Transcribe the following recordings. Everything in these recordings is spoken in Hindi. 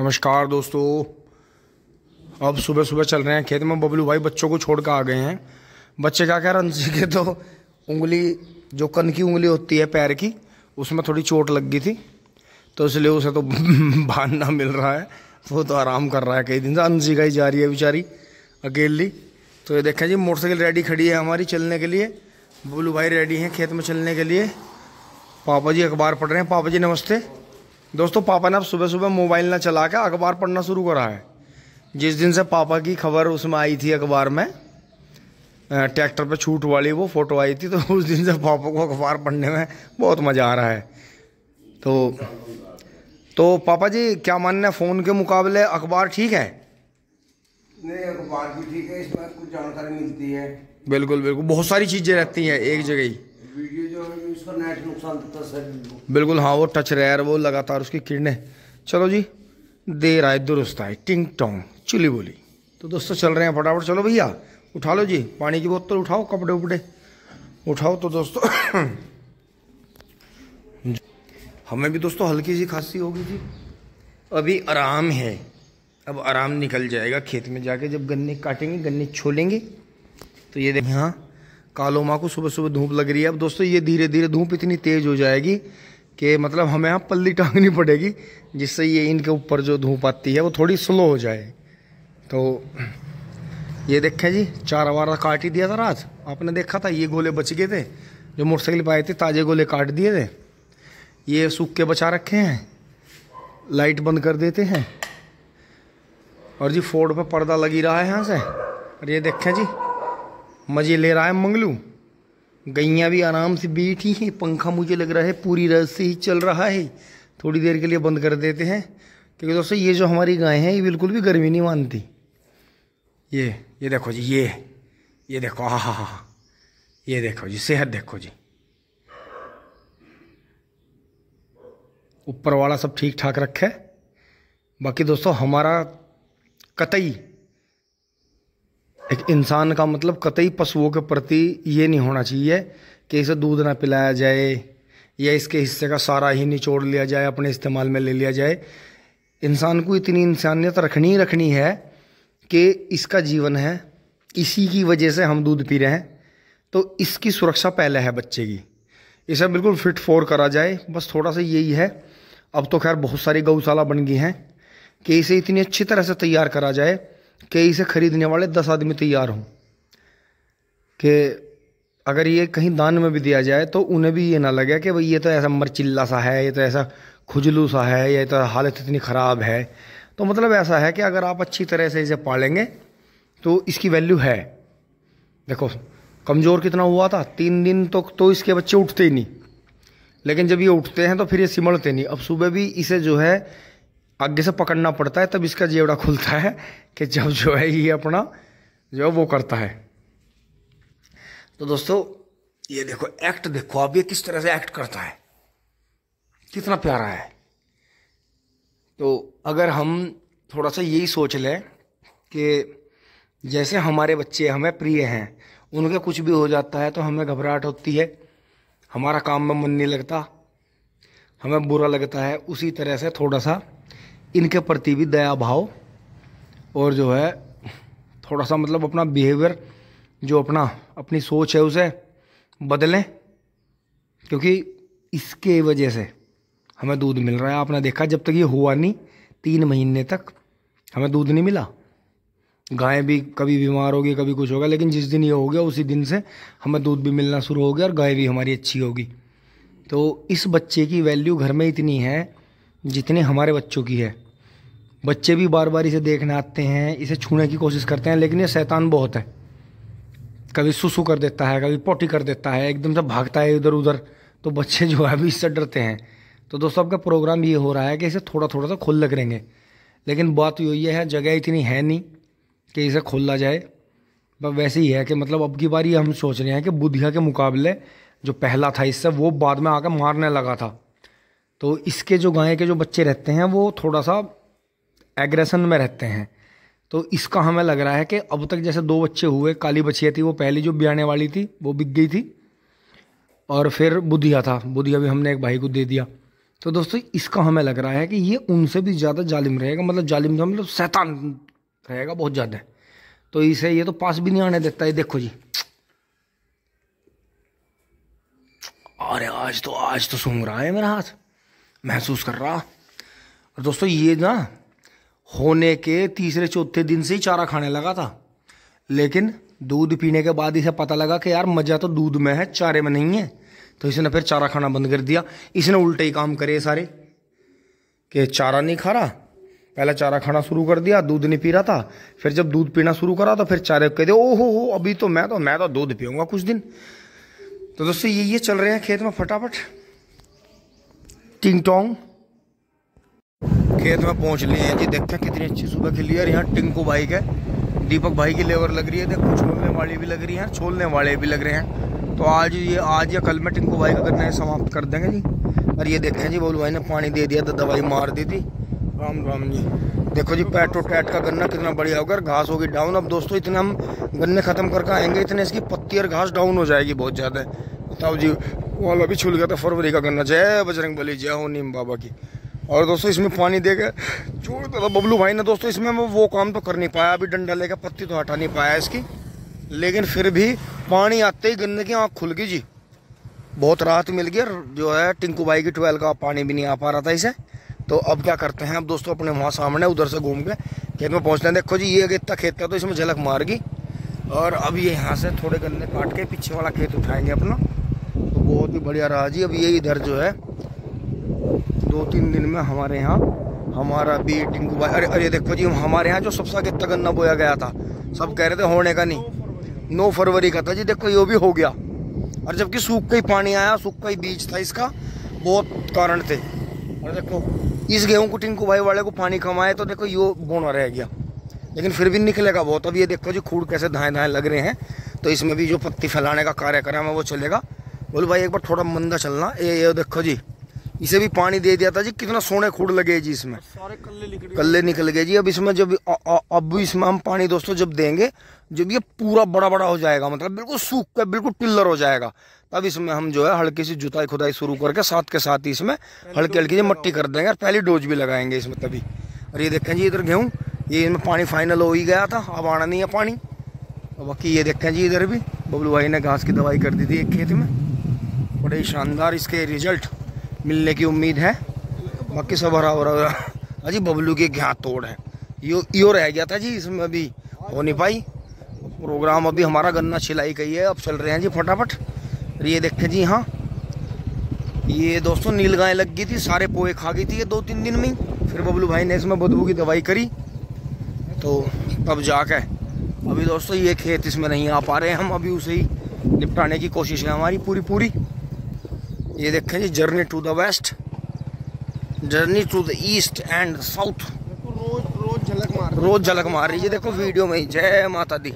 नमस्कार दोस्तों। अब सुबह सुबह चल रहे हैं खेत में। बबलू भाई बच्चों को छोड़ कर आ गए हैं। बच्चे क्या कह रहे हैं? के तो उंगली, जो कन की उंगली होती है पैर की, उसमें थोड़ी चोट लग गई थी। तो इसलिए उसे तो बांधना मिल रहा है। वो तो आराम कर रहा है। कई दिन से का ही जा रही है बेचारी, अकेली। तो ये देखें जी, मोटरसाइकिल रेडी खड़ी है हमारी चलने के लिए। बबलू भाई रेडी हैं खेत में चलने के लिए। पापा जी अखबार पढ़ रहे हैं। पापा जी नमस्ते। दोस्तों पापा ने अब सुबह सुबह मोबाइल ना चला के अखबार पढ़ना शुरू करा है। जिस दिन से पापा की खबर उसमें आई थी अखबार में ट्रैक्टर पे छूट वाली वो फ़ोटो आई थी तो उस दिन से पापा को अखबार पढ़ने में बहुत मज़ा आ रहा है। तो तो पापा जी क्या मानना है फ़ोन के मुकाबले अखबार ठीक है? नहीं अखबार भी ठीक है इसमें कुछ जानकारी मिलती है। बिल्कुल बिल्कुल। बहुत सारी चीज़ें रहती हैं एक जगह ही। बिल्कुल हाँ वो टच रहा वो लगातार उसकी किरणें। चलो जी, देर आए, दुरुस्त आए। टिंग टोंग, चुली बोली। तो दोस्तों, चल रहे हैं फटाफट। चलो भैया, उठा लो जी। पानी की बोतल उठाओ, कपड़े उपड़े। उठाओ तो दोस्तों। हमें भी दोस्तों हल्की सी खांसी होगी जी। अभी आराम है। अब आराम निकल जाएगा खेत में जाके। जब गन्ने काटेंगे, गन्ने छोलेंगे तो ये देखिए हाँ कालो माँ को सुबह सुबह धूप लग रही है। अब दोस्तों, ये धीरे धीरे धूप इतनी तेज़ हो जाएगी कि मतलब हमें यहाँ पल्ली टांगनी पड़ेगी, जिससे ये इनके ऊपर जो धूप आती है, वो थोड़ी स्लो हो जाए। तो ये देखें जी, चार वारा काट ही दिया था रात। आपने देखा था, ये गोले बच गए थे, जो मोटरसाइकिल पर आए थे, ताज़े गोले काट दिए थे। ये सूख के बचा रखे हैं, लाइट बंद कर देते हैं। और जी फोर्ड पे पर्दा लगी रहा है यहाँ से। और ये देखें जी मज़े ले रहा है मंगलू। गैया भी आराम से बैठी हैं, पंखा मुझे लग रहा है पूरी रस से ही चल रहा है। थोड़ी देर के लिए बंद कर देते हैं। क्योंकि दोस्तों, ये जो हमारी गाय हैं, ये बिल्कुल भी गर्मी नहीं मानती। ये ये देखो जी, ये ये देखो हाँ हाँ हाँ ये देखो जी, सेहत देखो जी। ऊपर वाला सब ठीक ठाक रखे। बाकी दोस्तों, हमारा कतई एक इंसान का मतलब कतई पशुओं के प्रति ये नहीं होना चाहिए कि इसे दूध ना पिलाया जाए, या इसके हिस्से का सारा ही निचोड़ लिया जाए, अपने इस्तेमाल में ले लिया जाए। इंसान को इतनी इंसानियत रखनी ही रखनी है कि इसका जीवन है, इसी की वजह से हम दूध पी रहे हैं। तो इसकी सुरक्षा पहले है बच्चे की। इसे बिल्कुल फिट फोर करा जाए। बस थोड़ा सा यही है। अब तो खैर बहुत सारी गौशाला बन गई हैं कि इसे इतनी अच्छी तरह से तैयार करा जाए कि इसे खरीदने वाले दस आदमी तैयार हों, कि अगर ये कहीं दान में भी दिया जाए तो उन्हें भी ये ना लगे कि भाई ये तो ऐसा मरचिल्ला सा है, ये तो ऐसा खुजलू सा है, ये तो हालत इतनी ख़राब है। तो मतलब ऐसा है कि अगर आप अच्छी तरह से इसे पालेंगे तो इसकी वैल्यू है। देखो, कमज़ोर कितना हुआ था, तीन दिन तो तो इसके बच्चे उठते ही नहीं। लेकिन जब ये उठते हैं तो फिर ये सिमड़ते नहीं। अब सुबह भी इसे जो है आगे से पकड़ना पड़ता है, तब इसका जेवड़ा खुलता है कि जब जो है ये अपना जो है वो करता है। तो दोस्तों, ये देखो एक्ट देखो, अब ये किस तरह से एक्ट करता है। कितना प्यारा है। तो अगर हम थोड़ा सा यही सोच लें कि जैसे हमारे बच्चे हमें प्रिय हैं, उनके कुछ भी हो जाता है तो हमें घबराहट होती है, हमारा काम में मन नहीं लगता, हमें बुरा लगता है, उसी तरह से थोड़ा सा इनके प्रति भी दया भाव और जो है थोड़ा सा मतलब अपना बिहेवियर जो अपना, अपनी सोच है उसे बदलें, क्योंकि इसके वजह से हमें दूध मिल रहा है। आपने देखा, जब तक ये हुआ नहीं, तीन महीने तक हमें दूध नहीं मिला। गाय भी कभी बीमार होगी, कभी कुछ होगा, लेकिन जिस दिन ये हो गया, उसी दिन से हमें दूध भी मिलना शुरू हो गया और गाय भी हमारी अच्छी होगी। तो इस बच्चे की वैल्यू घर में इतनी है जितने हमारे बच्चों की है। बच्चे भी बार बार इसे देखने आते हैं, इसे छूने की कोशिश करते हैं, लेकिन ये शैतान बहुत है। कभी सुसु कर देता है, कभी पोटी कर देता है, एकदम से भागता है इधर उधर तो बच्चे जो है अभी इससे डरते हैं। तो दोस्तों आपका प्रोग्राम ये हो रहा है कि इसे थोड़ा थोड़ा सा खुल रहेंगे। लेकिन बात यही है, जगह इतनी है नहीं कि इसे खोला जाए। बस वैसे ही है कि मतलब अब की बार ये हम सोच रहे हैं कि बुधिया के मुकाबले जो पहला था इससे, वो बाद में आकर मारने लगा था। तो इसके जो गाय के जो बच्चे रहते हैं, वो थोड़ा सा एग्रेशन में रहते हैं। तो इसका हमें लग रहा है कि अब तक जैसे दो बच्चे हुए, काली बछिया थी, वो पहली जो ब्याने वाली थी, वो बिक गई थी और फिर बुधिया था। बुधिया भी हमने एक भाई को दे दिया। तो दोस्तों, इसका हमें लग रहा है कि ये उनसे भी ज़्यादा जालिम रहेगा। मतलब जालिम जो मतलब शैतान रहेगा बहुत ज़्यादा। तो इसे ये तो पास भी नहीं आने देता है देखो जी। अरे आज तो आज तो सूंघ रहा है मेरा हाथ। महसूस कर रहा। और दोस्तों, ये ना होने के तीसरे चौथे दिन से ही चारा खाने लगा था। लेकिन दूध पीने के बाद इसे पता लगा कि यार, मज़ा तो दूध में है, चारे में नहीं है। तो इसने फिर चारा खाना बंद कर दिया। इसने उल्टे ही काम करे सारे, कि चारा नहीं खा रहा। पहले चारा खाना शुरू कर दिया, दूध नहीं पी रहा था। फिर जब दूध पीना शुरू करा तो फिर चारे कह दे ओ हो हो अभी तो मैं तो मैं तो दूध पीऊँगा कुछ दिन। तो दोस्तों, ये ये चल रहे हैं खेत में फटाफट। टिंग टोंग खेत में पहुँच लिए हैं जी, देखते हैं कितनी अच्छी सुबह खिली है और यहाँ टिंकू बाइक है दीपक भाई की लेबर लग रही है। देखो छोड़ने वाली भी लग रही है छोड़ने वाले भी लग रहे हैं। तो आज ये, आज या कल में टिंकू भाई का करना समाप्त कर देंगे जी। और ये देखें जी, बोलू भाई ने पानी दे दिया तो दवाई मार दी थी। राम राम जी। देखो जी, पैटो टैट का गन्ना कितना बढ़िया होगा घास होगी डाउन अब दोस्तों, इतने हम गन्ने खत्म करके आएँगे, इतने इसकी पत्ती और घास डाउन हो जाएगी बहुत ज़्यादा। तब जी वाला भी छुल गया था, फरवरी का गन्ना। जय बजरंग बली, जय हो नीम बाबा की। और दोस्तों, इसमें पानी दे के छोड़ दिया बबलू भाई ने। दोस्तों, इसमें मैं वो काम तो कर नहीं पाया, अभी डंडा लेकर पत्ती तो हटा नहीं पाया इसकी। लेकिन फिर भी पानी आते ही गन्ने की आँख खुल गई जी। बहुत राहत मिल गई जो है, टिंकू भाई की ट्वेल्व का पानी भी नहीं आ पा रहा था इसे। तो अब क्या करते हैं, अब दोस्तों, अपने वहाँ सामने, उधर से घूम के खेत में पहुँचते हैं। देखो जी, ये इतना खेत का तो इसमें झलक मार गई। और अब ये यहाँ से थोड़े गन्ने काट के पीछे वाला खेत उठाएँगे अपना। बहुत ही बढ़िया रहा जी। अब ये इधर जो है, दो तीन दिन में हमारे यहाँ, हमारा भी टिंकू भाई, अरे अरे देखो जी, हमारे यहाँ जो सबसे आगे गन्ना बोया गया था, सब कह रहे थे होने का नहीं, नौ फरवरी का था जी, देखो ये भी हो गया। और जबकि सूख का ही पानी आया, सूख का ही बीज था इसका, बहुत कारण थे। और देखो, इस गेहूँ को, टिंकू भाई वाले को पानी कम आए तो देखो यो बोना रह गया। लेकिन फिर भी निकलेगा बहुत। अब ये देखो जी खूड़ कैसे धाए धाए लग रहे हैं तो इसमें भी जो पत्ती फैलाने का कार्यक्रम है वो चलेगा। बोलो भाई एक बार थोड़ा मंदा चलना। ये ये देखो जी इसे भी पानी दे दिया था जी कितना सोने खूड़ लगे जी इसमें। सारे कल्ले कल्ले निकल गए जी अब इसमें जब अब इसमें हम पानी दोस्तों जब देंगे जब ये पूरा बड़ा बड़ा हो जाएगा मतलब बिल्कुल सूख कर बिल्कुल टिल्लर हो जाएगा तब इसमें हम जो है हल्की सी जुताई खुदाई शुरू करके साथ के साथ ही इसमें हल्की हल्की जी मट्टी कर देंगे और पहली डोज भी लगाएँगे इसमें तभी। और ये देखें जी इधर गेहूँ ये इसमें पानी फाइनल हो ही गया था अब आना नहीं है पानी। और बाकी ये देखें जी इधर भी बबलू भाई ने घास की दवाई कर दी थी एक खेत में। बड़े शानदार इसके रिज़ल्ट मिलने की उम्मीद है। बाकी सब हरा भरा अजी बबलू के क्या तोड़ है। यो यो रह गया था जी, इसमें अभी हो नहीं पाई। प्रोग्राम अभी हमारा गन्ना छिलाई गई है अब चल रहे हैं जी फटाफट। ये देखें जी हाँ। ये दोस्तों, नील गाय लग गई थी, सारे पोए खा गई थी ये दो तीन दिन में फिर बबलू भाई ने इसमें बदबू की दवाई करी। तो तब जाके, अभी दोस्तों ये खेत इसमें नहीं आ पा रहे हम अभी उसे ही निपटाने की कोशिश है हमारी पूरी पूरी ये देखें जी journey to the west journey to the east and south रोज रोज झलक मार रोज झलक मार रही है। देखो वीडियो में ही। जय माता दी।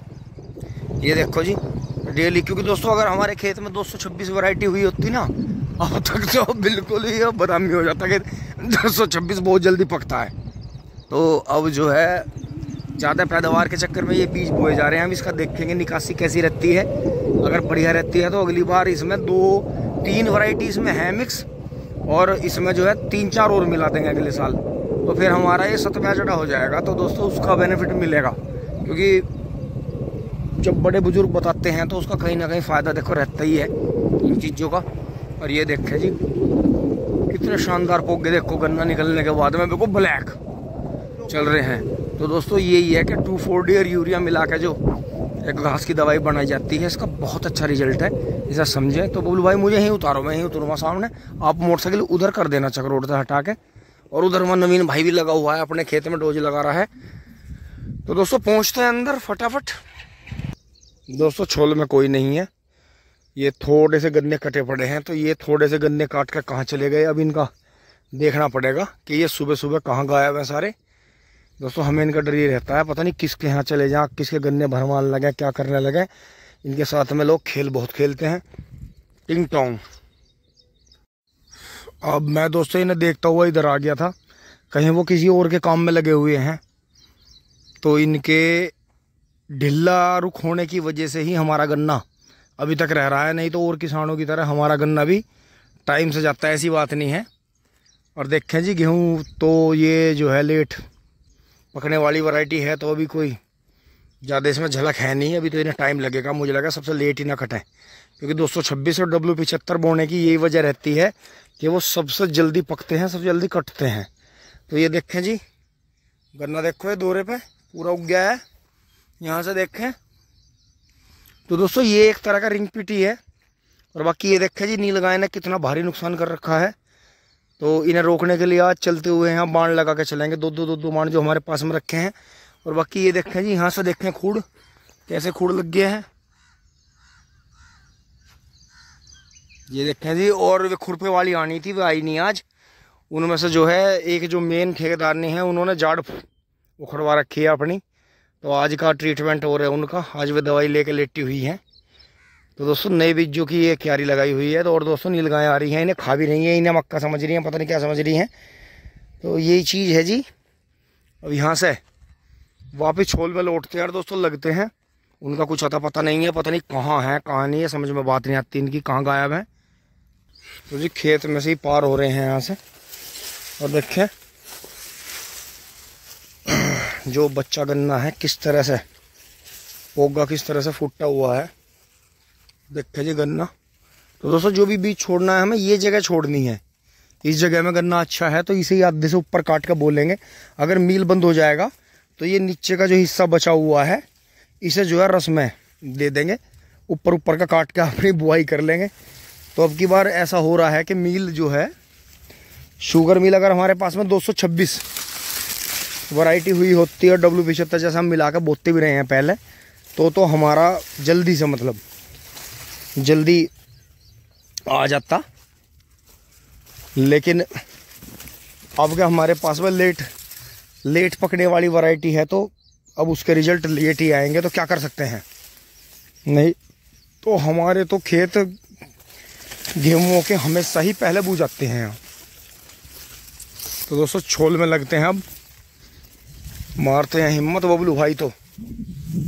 ये देखो जी डेली क्योंकि दोस्तों अगर हमारे खेत में 226 वैरायटी हुई होती ना अब तक तो बिल्कुल ही बदामी हो जाता कि 226 बहुत जल्दी पकता है। तो अब जो है ज़्यादा पैदावार के चक्कर में ये बीज बोए जा रहे हैं। हम इसका देखेंगे निकासी कैसी रहती है। अगर बढ़िया रहती है तो अगली बार इसमें दो तीन वैरायटी इसमें है मिक्स और इसमें जो है तीन चार और मिला देंगे अगले साल। तो फिर हमारा ये जड़ा हो जाएगा तो दोस्तों उसका बेनिफिट मिलेगा। क्योंकि जब बड़े बुज़ुर्ग बताते हैं तो उसका कहीं ना कहीं फ़ायदा देखो रहता ही है इन चीज़ों का। और ये देखे जी, कितने शानदार पोगे देखो, गन्ना निकलने के बाद में बिल्कुल ब्लैक चल रहे हैं। तो दोस्तों यही है कि टू फोर डी और यूरिया मिला के जो एक घास की दवाई बनाई जाती है, इसका बहुत अच्छा रिज़ल्ट है। इसे समझे तो बोलू, भाई, मुझे यहीं उतारो, मैं यहीं उतरूँगा सामने। आप मोटरसाइकिल उधर कर देना चक रोड से हटा के। और उधर वहाँ नवीन भाई भी लगा हुआ है, अपने खेत में डोज लगा रहा है। तो दोस्तों, पहुँचते हैं अंदर फटाफट। दोस्तों, छोल में कोई नहीं है। ये थोड़े से गन्ने कटे पड़े हैं तो ये थोड़े से गन्ने काट कर कहाँ चले गए, अब इनका देखना पड़ेगा कि ये सुबह सुबह कहाँ गायब है सारे। दोस्तों, हमें इनका डर ये रहता है, पता नहीं किसके यहाँ चले जाए, किसके गन्ने भरवाने लगे, क्या करने लगे। इनके साथ में लोग खेल बहुत खेलते हैं। टिंग टोंग। अब मैं दोस्तों इन्हें देखता हुआ इधर आ गया था। कहीं वो किसी और के काम में लगे हुए हैं। तो इनके ढिल्ला रुख होने की वजह से ही हमारा गन्ना अभी तक रह रहा है। नहीं तो और किसानों की तरह हमारा गन्ना भी टाइम से जाता है, ऐसी बात नहीं है। और देखें जी, गेहूँ तो ये जो है लेट पकने वाली वैरायटी है तो अभी कोई ज़्यादा इसमें झलक है नहीं, अभी तो इन्हें टाइम लगेगा। मुझे लगा सबसे लेट ही ना कटें क्योंकि 226 और डब्ल्यू पिछहत्तर बोने की यही वजह रहती है कि वो सबसे जल्दी पकते हैं, सबसे जल्दी कटते हैं। तो ये देखें जी, गन्ना देखो ये दौरे पे, पूरा उग गया है। यहाँ से देखें तो दोस्तों ये एक तरह का रिंग पीटी है। और बाकी ये देखें जी, नील गाय ने कितना भारी नुकसान कर रखा है। तो इन्हें रोकने के लिए आज चलते हुए यहाँ बाण लगा के चलेंगे। दो दो दो दो बाण जो हमारे पास में रखे हैं और बाकी ये देखें जी, यहाँ से देखें खूड़, कैसे खूड़ लग गया है। ये देखें जी, और वे खुरपे वाली आनी थी, वो आई नहीं आज। उनमें से जो है, एक जो मेन ठेकेदार ठेकेदारनी है, उन्होंने जाड़ उखड़वा रखी है अपनी। तो आज का ट्रीटमेंट हो रहा है उनका, आज वे दवाई लेके लेटी हुई हैं। तो दोस्तों, नए बीजों की ये क्यारी लगाई हुई है तो और दोस्तों, नील आ रही हैं, इन्हें खा भी रही हैं, इन्हें मक्का समझ रही हैं, पता नहीं क्या समझ रही हैं। तो यही चीज़ है जी, अब यहाँ से वापिस छोल में लौटते हैं दोस्तों लगते हैं। उनका कुछ अता पता नहीं है, पता नहीं कहाँ है, कहाँ नहीं है, समझ में बात नहीं आती इनकी, कहाँ गायब है। तो जी, खेत में से ही पार हो रहे हैं यहाँ से। और देखें, जो बच्चा गन्ना है, किस तरह से, पोगा किस तरह से फुटा हुआ है। देखे जी गन्ना। तो दोस्तों, जो भी बीज छोड़ना है हमें, ये जगह छोड़नी है। इस जगह में गन्ना अच्छा है तो इसे ही आधे से ऊपर काट कर बोलेंगे। अगर मील बंद हो जाएगा तो ये नीचे का जो हिस्सा बचा हुआ है, इसे जो है रस में दे देंगे। ऊपर ऊपर का काट के अपनी बुआई कर लेंगे। तो अब की बार ऐसा हो रहा है कि मील जो है, शुगर मिल अगर हमारे पास में 226 वैरायटी हुई होती है डब्ल्यू पिछहत्तर जैसे हम मिला कर बोते भी रहे हैं पहले तो तो हमारा जल्दी से मतलब जल्दी आ जाता। लेकिन अब क्या हमारे पास में लेट लेट पकने वाली वैरायटी है तो अब उसके रिज़ल्ट लेट ही आएँगे तो क्या कर सकते हैं? नहीं। तो हमारे तो खेत गेहूँ के हमेशा ही पहले बू जाते हैं। तो दोस्तों छोल में लगते हैं अब। मारते हैं हिम्मत बबलू भाई तो।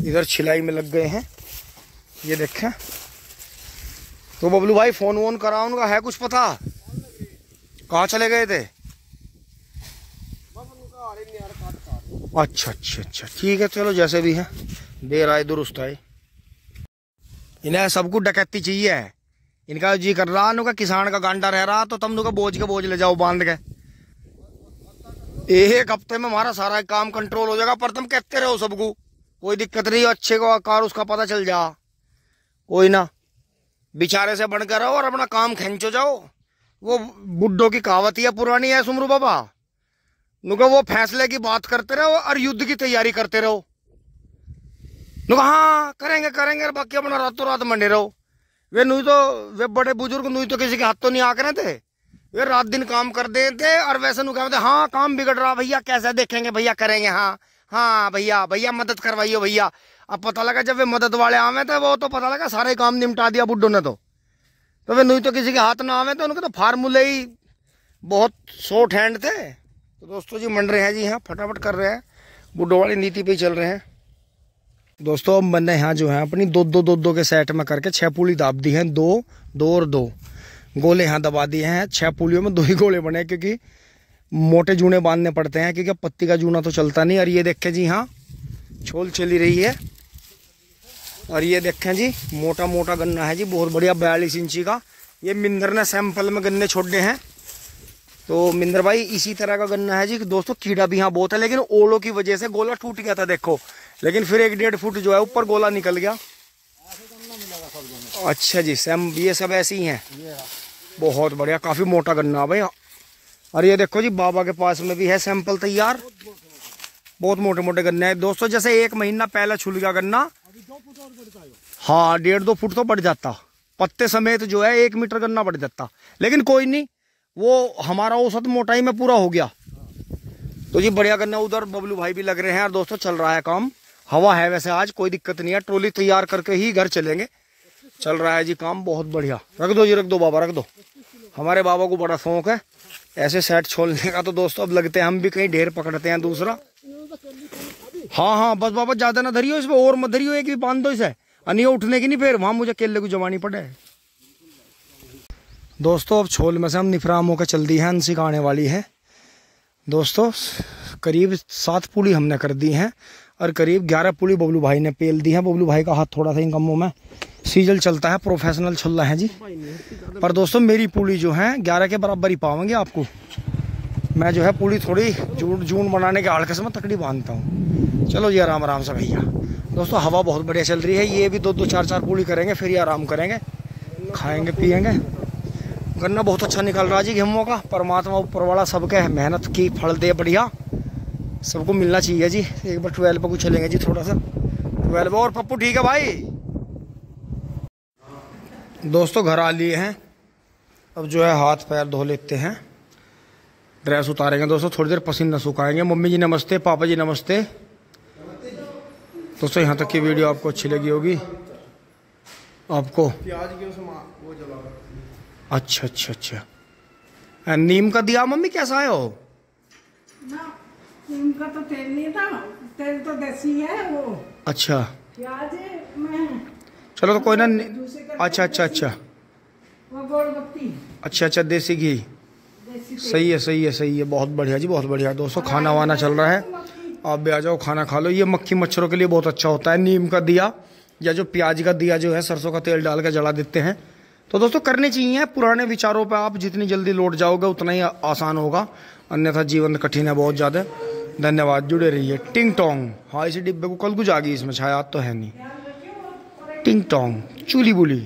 इधर छिलाई में लग गए हैं। ये देखें। तो बबलू भाई फ़ोन वोन करा उनका है कुछ पता? कहाँ चले गए थे? अच्छा अच्छा अच्छा। ठीक है, चलो जैसे भी है। देर आए, दुरुस्त आए। इन्हें सब कुछ डकैती चाहिए है। इनका जी कर रहा उनका किसान का गांडा रह रहा तो तुम का बोझ के बोझ ले जाओ, बाँध के। एक हफ़्ते में हमारा सारा काम कंट्रोल हो जाएगा, पर तुम कहते रहो सबको, कोई दिक्कत नहीं, अच्छे को कार उसका पता चल जा। कोई ना, बिचारे से बनकर रहो और अपना काम खेचो जाओ। वो बुड्ढों की कहावत ही है, पुरानी है, सुमरू बाबा। नुका वो फैसले की बात करते रहो और युद्ध की तैयारी करते रहो। नुका हाँ करेंगे करेंगे बाकी अपना रातों रात मंडे रहो। वे नुई तो वे बड़े बुज़ुर्ग नुई तो किसी के हाथ तो नहीं आकर थे। वे रात दिन काम कर दे थे और वैसे नु कहते हाँ काम बिगड़ रहा, भैया, कैसे देखेंगे, भैया, करेंगे हाँ। हाँ भैया भैया, मदद करवाइयो, भैया। अब पता लगा, जब वे मदद वाले आवे थे, वो तो पता लगा, सारे काम निपटा दिया बुड्ढों ने तो। तो वे नुई तो किसी के हाथ ना आवे तो उनके तो फार्मूले ही बहुत शॉर्ट हैंड थे। तो दोस्तों जी मंड रहे हैं जी यहाँ, फटाफट कर रहे हैं। बुड्ढों वाली नीति पे चल रहे हैं। दोस्तों अब मैंने यहाँ जो है, अपनी दो दो दो दो के सेट में करके छह पुली दाब दी हैं, दो दो और दो। गोले यहाँ दबा दिए हैं, छह पुलियों में दो ही गोले बने क्योंकि मोटे जूने बांधने पड़ते हैं, क्योंकि पत्ती का जूना तो चलता नहीं। और ये देखें जी हाँ छोल चली रही है। और ये देखें जी मोटा मोटा गन्ना है जी, बहुत बढ़िया बयालीस इंची का। ये मिंदर ने सैंपल में गन्ने छोड़े हैं। तो मिंदर भाई, इसी तरह का गन्ना है जी। दोस्तों, कीड़ा भी यहाँ बहुत है, लेकिन ओलो की वजह से गोला टूट गया था, देखो। लेकिन फिर एक डेढ़ फुट जो है ऊपर गोला निकल गया। अच्छा जी, सैम, ये सब ऐसे ही हैं। बहुत बढ़िया, काफ़ी मोटा गन्ना भाई और ये देखो जी, बाबा के पास में भी है सैंपल तैयार। बहुत मोटे मोटे गन्ने हैं। दोस्तों, जैसे एक महीना पहले छुल गया गन्ना। हाँ डेढ़ दो फुट तो बढ़ जाता। पत्ते समेत जो है एक मीटर गन्ना बढ़ जाता। लेकिन कोई नहीं वो हमारा औसत मोटाई में पूरा हो गया। तो जी बढ़िया करना, उधर बबलू भाई भी लग रहे हैं और दोस्तों, चल रहा है काम। हवा है वैसे आज, कोई दिक्कत नहीं है, ट्रोली तैयार करके ही घर चलेंगे। चल रहा है जी काम, बहुत बढ़िया। रख दो जी, रख दो बाबा, रख दो। हमारे बाबा को बड़ा शौक है, ऐसे सेट छोड़ने का तो दोस्तों, अब लगते हैं हम भी कहीं ढेर पकड़ते हैं दूसरा। हाँ हाँ बस बाबा, ज़्यादा ना धरियो इसमें और मत धरियो, एक भी बाँध दो इसे। अनियो उठने की नहीं, फिर वहाँ मुझे केले को जमानी पड़े। दोस्तों, अब छोल में से हम निफराम होकर चल दी है अंसिक आने वाली है। दोस्तों, करीब सात पुली हमने कर दी हैं, और करीब ग्यारह पुली बबलू भाई ने पेल दी है। बबलू भाई का हाथ थोड़ा सा इन कमों में सीजल चलता है प्रोफेशनल छुल्ला है जी। पर दोस्तों, मेरी पुली जो है, ग्यारह के बराबर ही पावेंगे आपको। मैं जो है पुली थोड़ी जून जून बनाने के आड़कस में तकड़ी बांधता हूँ। चलो जी, आराम आराम से भैया। दोस्तों, हवा बहुत बढ़िया चल रही है। ये भी दो दो, चार चार पुली करेंगे, फिर ही आराम करेंगे। खाएँगे, पिएँगे। गन्ना बहुत अच्छा निकल रहा है जी गेहूँ का। परमात्मा ऊपर वाला सबके मेहनत की, फल दे, बढ़िया। सबको मिलना चाहिए जी। एक बार ट्वेल्व पर कुछ जी थोड़ा सा। ट्वेल्व और पप्पू ठीक है भाई? दोस्तों, घर आ लिए हैं। अब जो है हाथ पैर धो लेते हैं। ड्रेस उतारेंगे दोस्तों, थोड़ी देर पसीना सुखाएँगे। मम्मी जी नमस्ते, पापा जी नमस्ते। दोस्तों, यहाँ तक की वीडियो आपको अच्छी लगी होगी। आपको प्याज अच्छा अच्छा अच्छा। नीम का दिया मम्मी कैसा है हो नीम का तो तेल नहीं था तेल तो देसी है वो। अच्छा। प्याज में चलो तो कोई ना अच्छा अच्छा अच्छा। अच्छा अच्छा देसी घी। सही है सही है सही है बहुत बढ़िया जी बहुत बढ़िया। दोस्तों खाना वाना चल रहा है। आप भी आ जाओ खाना खा लो। ये मक्खी मच्छरों के लिए बहुत अच्छा होता है। नीम का दिया या जो प्याज का दिया जो है सरसों का तेल डाल के जला देते हैं। तो दोस्तों, करने चाहिए पुराने विचारों पर आप जितनी जल्दी लौट जाओगे, उतना ही आसान होगा। अन्यथा जीवन कठिन है बहुत ज़्यादा। धन्यवाद, जुड़े रहिए। टिंग टोंग हाँ इसी डिब्बे को कल कुछ आ गई इसमें छाया तो है नहीं। टिंग टोंग, चूली बुली।